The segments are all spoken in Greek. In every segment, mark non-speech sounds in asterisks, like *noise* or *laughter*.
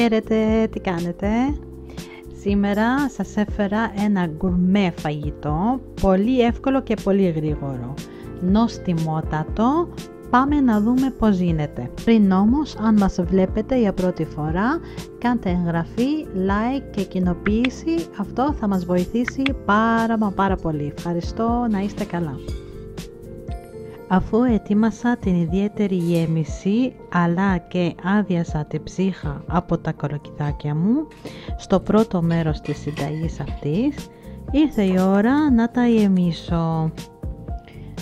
Χαίρετε, τι κάνετε; Σήμερα σας έφερα ένα γκουρμέ φαγητό, πολύ εύκολο και πολύ γρήγορο. Νοστιμότατο, πάμε να δούμε πώς γίνεται. Πριν όμως, αν μας βλέπετε για πρώτη φορά, κάντε εγγραφή, like και κοινοποίηση, αυτό θα μας βοηθήσει πάρα μα πάρα πολύ. Ευχαριστώ, να είστε καλά. Αφού ετοίμασα την ιδιαίτερη γέμιση αλλά και άδειασα τη ψύχα από τα κολοκυθάκια μου στο πρώτο μέρος της συνταγής αυτής ήρθε η ώρα να τα γεμίσω.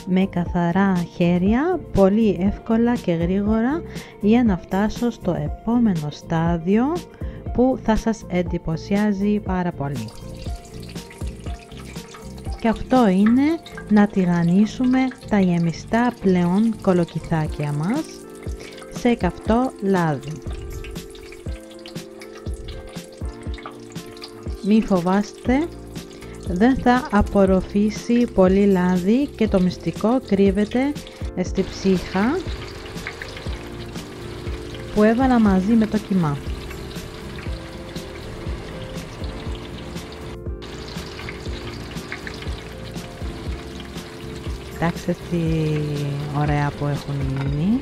Με καθαρά χέρια πολύ εύκολα και γρήγορα για να φτάσω στο επόμενο στάδιο που θα σας εντυπωσιάζει πάρα πολύ και αυτό είναι να τηγανίσουμε τα γεμιστά πλέον κολοκυθάκια μας σε καυτό λάδι. Μη φοβάστε, δεν θα απορροφήσει πολύ λάδι και το μυστικό κρύβεται στη ψύχα που έβαλα μαζί με το κιμά. Κοιτάξτε τι ωραία που έχουν μείνει.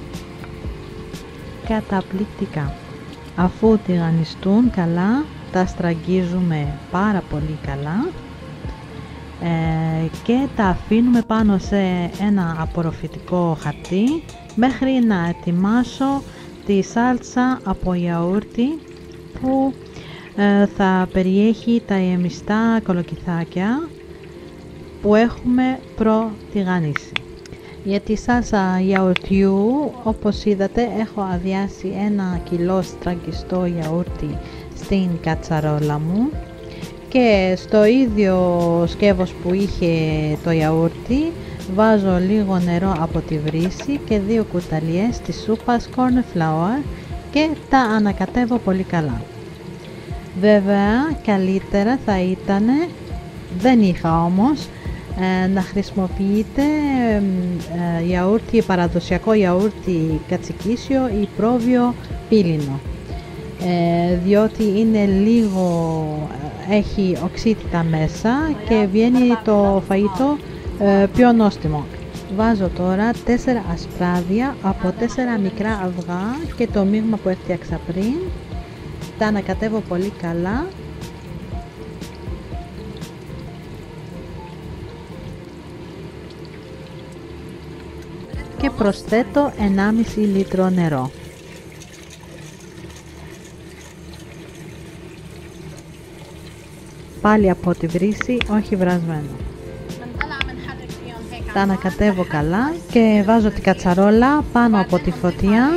Καταπληκτικά. Αφού τηγανιστούν καλά, τα στραγγίζουμε πάρα πολύ καλά ε, και τα αφήνουμε πάνω σε ένα απορροφητικό χαρτί μέχρι να ετοιμάσω τη σάλτσα από γιαούρτι που ε, θα περιέχει τα εμιστά κολοκυθάκια που έχουμε προτιγανίσει. Για τη σάλσα γιαουρτιού, όπως είδατε, έχω αδειάσει ένα κιλό στραγγιστό γιαούρτι στην κατσαρόλα μου και στο ίδιο σκεύος που είχε το γιαούρτι βάζω λίγο νερό από τη βρύση και δύο κουταλιές της σούπας corn flour και τα ανακατεύω πολύ καλά. Βέβαια καλύτερα θα ήταν, δεν είχα όμως, ε, να χρησιμοποιείτε ε, γιαούρτι, παραδοσιακό γιαούρτι κατσικίσιο ή πρόβιο πύλινο ε, διότι είναι λίγο, έχει οξύτητα μέσα και βγαίνει το φαγητό πιο νόστιμο. Βάζω τώρα 4 ασπράδια από 4 μικρά αυγά και το μείγμα που έφτιαξα πριν. Τα ανακατεύω πολύ καλά και προσθέτω 1,5 λίτρο νερό. Πάλι από τη βρύση, όχι βρασμένο. Τα ανακατεύω καλά και βάζω την κατσαρόλα πάνω από τη φωτιά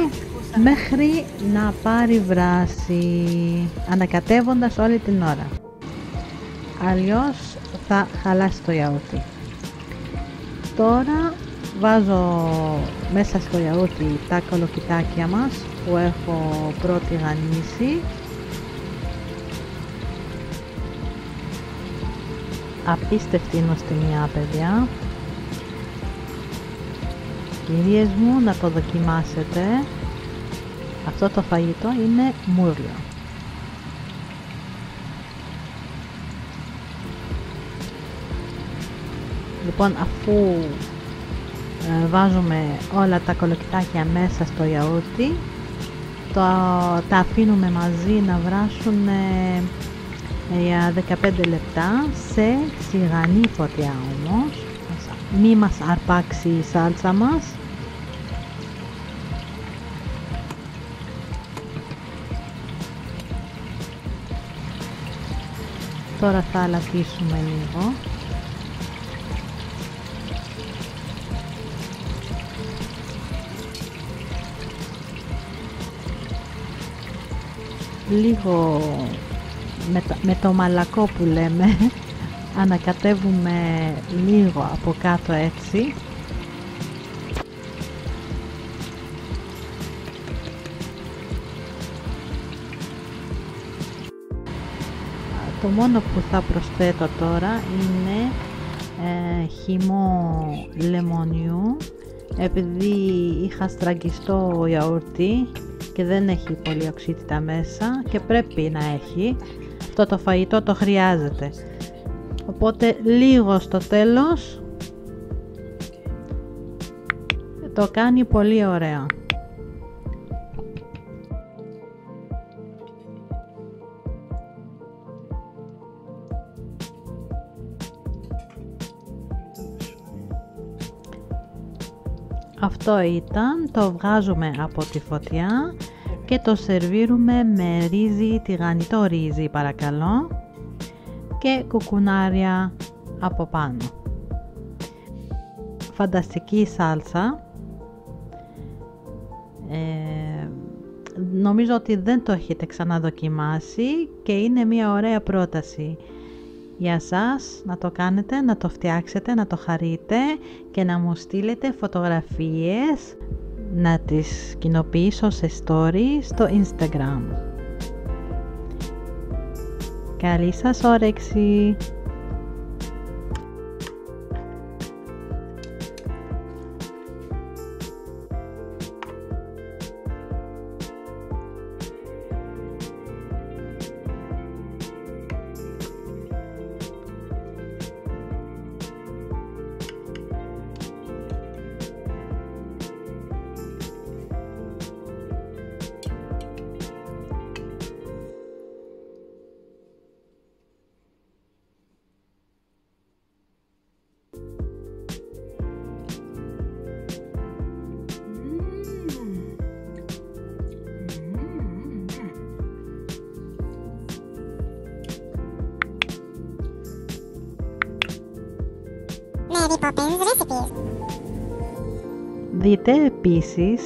μέχρι να πάρει βράση, ανακατεύοντας όλη την ώρα. Αλλιώς θα χαλάσει το γιαούρτι. Τώρα Βάζω μέσα στο γιαούρτι τα κολοκυτάκια μας που έχω πρώτη γανίσει. Απίστευτη νοστιμιά παιδιά. Κυρίες μου να το δοκιμάσετε. Αυτό το φαγητό είναι μουρλιο. Λοιπόν αφού ε, βάζουμε όλα τα κολοκυτάκια μέσα στο γιαούρτι. Το, τα αφήνουμε μαζί να βράσουν ε, για 15 λεπτά σε σιγανή φωτιά όμως. Μη μας αρπάξει η σάλτσα μας. Τώρα θα αλατίσουμε λίγο λίγο με το, μαλακό που λέμε *laughs* ανακατεύουμε λίγο από κάτω έτσι. Το μόνο που θα προσθέτω τώρα είναι ε, χυμό λεμονιού. Επειδή είχα στραγγιστό γιαούρτι και δεν έχει πολύ οξύτητα μέσα και πρέπει να έχει. Αυτό το φαγητό το χρειάζεται. Οπότε λίγο στο τέλος το κάνει πολύ ωραίο. Αυτό ήταν, το βγάζουμε από τη φωτιά και το σερβίρουμε με ρύζι, τηγανιτό ρύζι παρακαλώ και κουκουνάρια από πάνω. Φανταστική σάλσα. Ε, νομίζω ότι δεν το έχετε ξαναδοκιμάσει και είναι μια ωραία πρόταση για σας να το κάνετε, να το φτιάξετε, να το χαρείτε και να μου στείλετε φωτογραφίες να τις κοινοποιήσω σε story στο Instagram. Καλή σας όρεξη! Δείτε επίσης